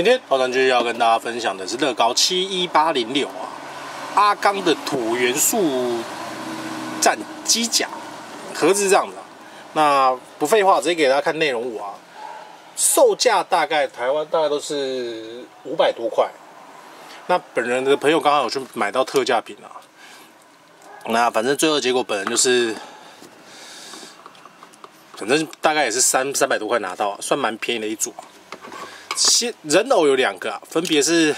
今天好团就要跟大家分享的是乐高七一八零六啊，阿刚的土元素战机甲盒子是这样子啊。那不废话，直接给大家看内容物啊。售价大概台湾大概都是五百多块。那本人的朋友刚好有去买到特价品啊。那反正最后结果本人就是，反正大概也是三三百多块拿到，算蛮便宜的一组啊。人偶有两个、啊，分别是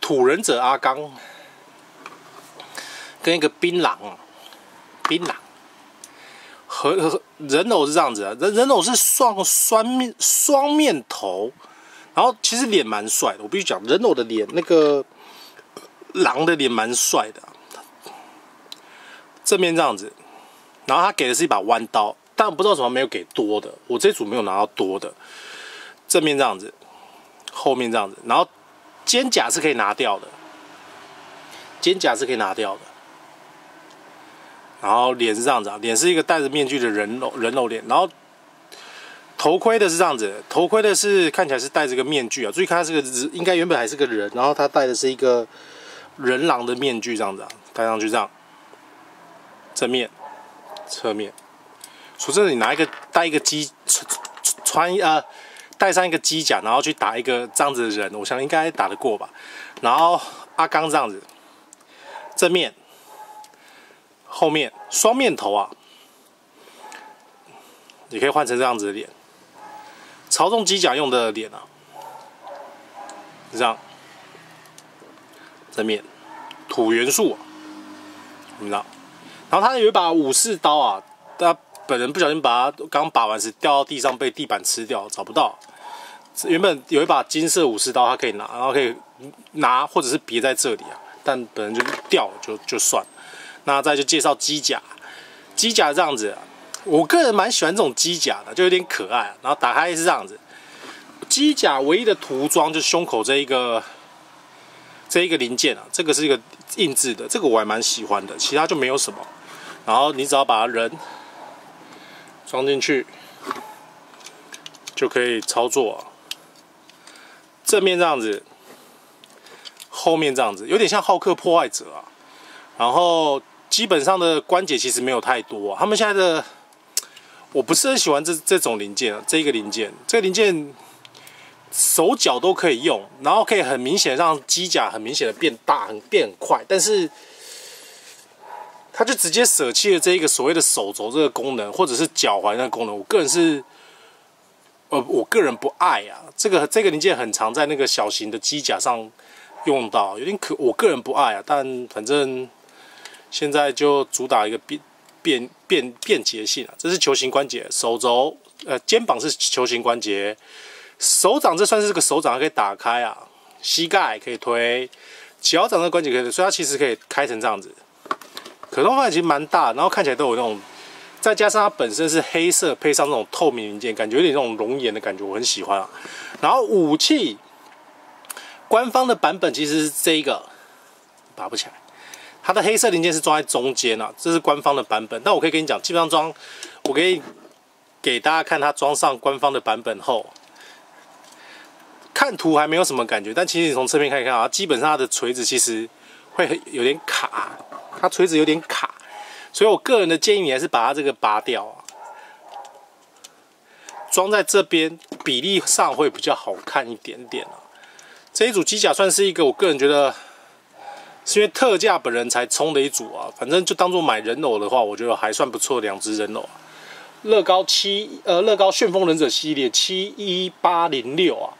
土忍者阿刚跟一个槟榔，槟榔和和人偶是这样子啊，人人偶是双双面双面头，然后其实脸蛮帅的，我必须讲人偶的脸那个狼的脸蛮帅的、正面这样子，然后他给的是一把弯刀，但我不知道怎么没有给多的，我这组没有拿到多的。正面这样子，后面这样子，然后肩甲是可以拿掉的，肩甲是可以拿掉的，然后脸是这样子啊，脸是一个戴着面具的人偶人偶脸，然后头盔的是这样子，头盔的是看起来是戴着个面具啊，注意看它是个应该原本还是个人，然后他戴的是一个人狼的面具这样子啊，戴上去这样，正面、侧面，说真的，你拿一个戴一个机穿穿呃。带上一个机甲，然后去打一个这样子的人，我想应该打得过吧。然后阿刚这样子，正面、后面双面头啊，你可以换成这样子的脸，朝中机甲用的脸啊，这样，正面土元素、你知道？然后他有一把武士刀啊，他本人不小心把他刚把完时掉到地上，被地板吃掉，找不到。原本有一把金色武士刀，它可以拿，然后可以拿或者是别在这里啊，但本人就掉了就就算了。那再就介绍机甲，机甲这样子，我个人蛮喜欢这种机甲的，就有点可爱。然后打开是这样子，机甲唯一的涂装就胸口这一个这一个零件啊，这个是一个印制的，这个我还蛮喜欢的，其他就没有什么。然后你只要把人装进去就可以操作、啊。正面这样子，后面这样子，有点像浩克破坏者啊。然后基本上的关节其实没有太多、啊。他们现在的我不是很喜欢这这种零件啊，这一个零件，这个零件手脚都可以用，然后可以很明显让机甲很明显的变大，很变很快。但是他就直接舍弃了这一个所谓的手肘这个功能，或者是脚踝那个功能。我个人是。呃，我个人不爱啊，这个这个零件很常在那个小型的机甲上用到，有点可，我个人不爱啊。但反正现在就主打一个便便便便捷性啊，这是球形关节，手肘呃肩膀是球形关节，手掌这算是个手掌可以打开啊，膝盖可以推，脚掌的关节可以，所以它其实可以开成这样子，可动范围其实蛮大，然后看起来都有那种。再加上它本身是黑色，配上那种透明零件，感觉有点那种熔岩的感觉，我很喜欢啊。然后武器，官方的版本其实是这一个，拔不起来。它的黑色零件是装在中间啊，这是官方的版本。但我可以跟你讲，基本上装，我可以给大家看它装上官方的版本后，看图还没有什么感觉，但其实你从侧面看一看啊，基本上它的锤子其实会有点卡，它锤子有点卡。所以我个人的建议，你还是把它这个拔掉啊，装在这边比例上会比较好看一点点啊。这一组机甲算是一个我个人觉得，是因为特价本人才冲的一组啊。反正就当做买人偶的话，我觉得还算不错，两只人偶。乐高七呃，乐高旋风忍者系列七一八零六啊，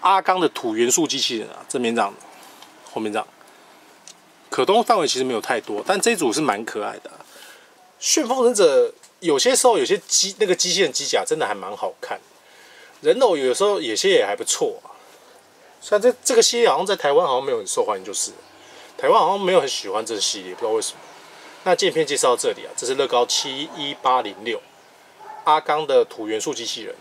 阿刚的土元素机器人啊，正面这样，后面这样，可动范围其实没有太多，但这一组是蛮可爱的。旋风忍者有些时候有些机那个机械机甲真的还蛮好看，人偶有时候有些也还不错啊。虽然这这个系列好像在台湾好像没有很受欢迎，就是台湾好像没有很喜欢这个系列，不知道为什么。那镜片介绍到这里啊，这是乐高七一八零六阿刚的土元素机器人。